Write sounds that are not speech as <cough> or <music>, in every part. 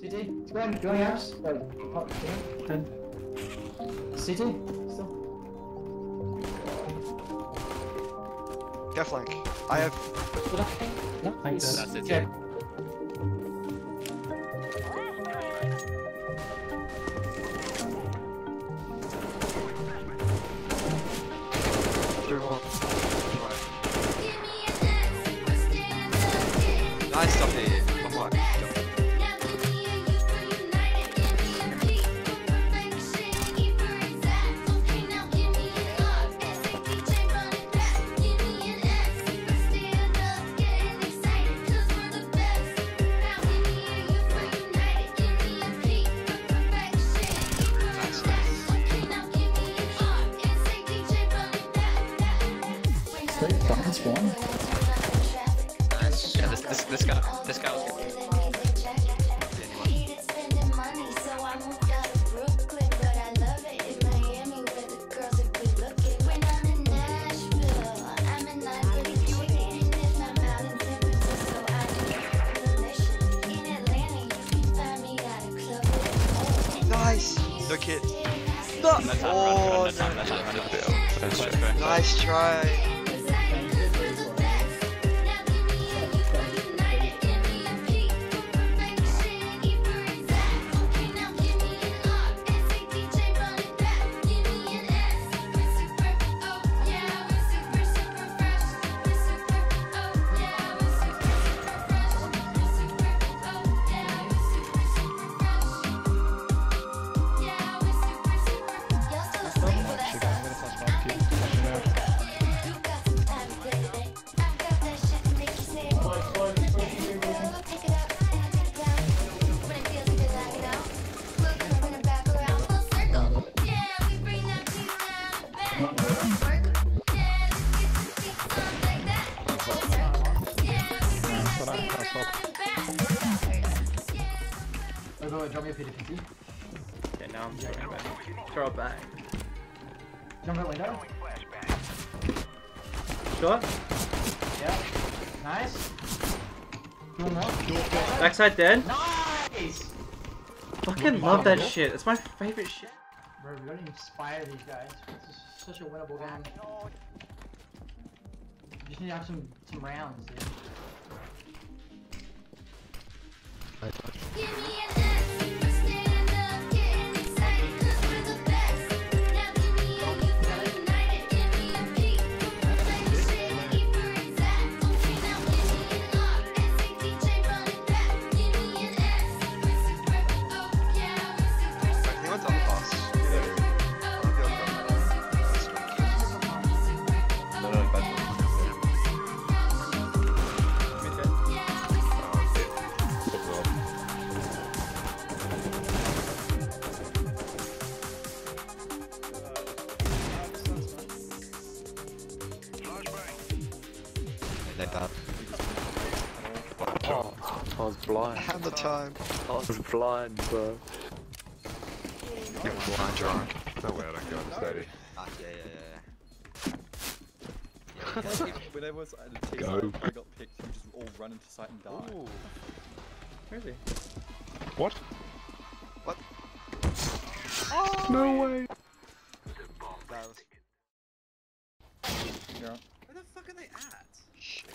CT, go on, go on your apps. Wait, pop, yeah. Ten. CT, still. Go flank. I have. Good. No, Thanks. That's it, Okay. Nice stuff here. Come on. Great, that's one. Nice. Yeah, this this this guy this guy was good. Nice. No kid. No time, Oh, run, run, no time, no time, run, no time. Let's Let's try. Go. Nice try. Go, drop me a P50. Okay, now I'm throwing it back. Throw it back. Jump out window. Shot. Yeah. Nice. Two more. Backside dead. Nice! Fucking love that shit. It's my favorite shit. Bro, we gotta inspire these guys. This is such a winnable game. You just need to have some, some rounds, dude. He Like that. Oh, I was blind. I had the time. I was blind, bro. You're blind drunk. No way I don't go on steady. Ah, yeah, yeah, yeah, yeah. <laughs> When everyone started to take Go. I got picked, you just all run into site and die. Where is he? What? What? No way. That was Yeah. Where the fuck are they at? shit.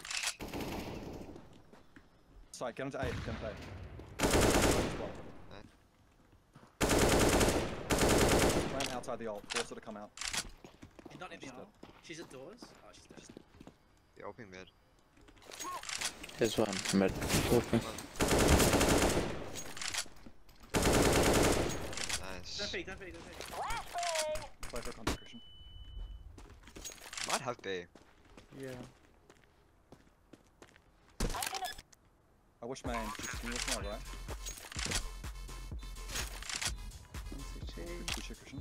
Site, get onto A, get onto A. Ran outside the ult, force her to come out. She's not in the She's aisle. She's at doors. Oh, she's dead. The open mid. Here's one. Mid. Walking. Nice. Don't peek, don't peek, don't peek. Play for a contact Might have B. Yeah. I wish my just can you listen out, right? Good shit, Christian.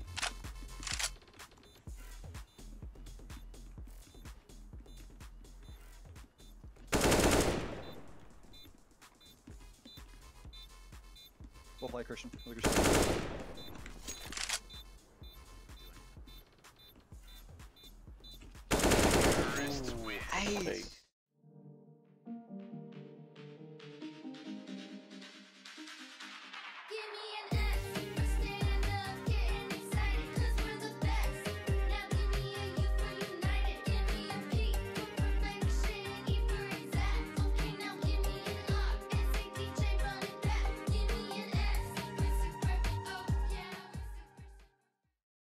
Well play, Christian. Really good shit. Hey!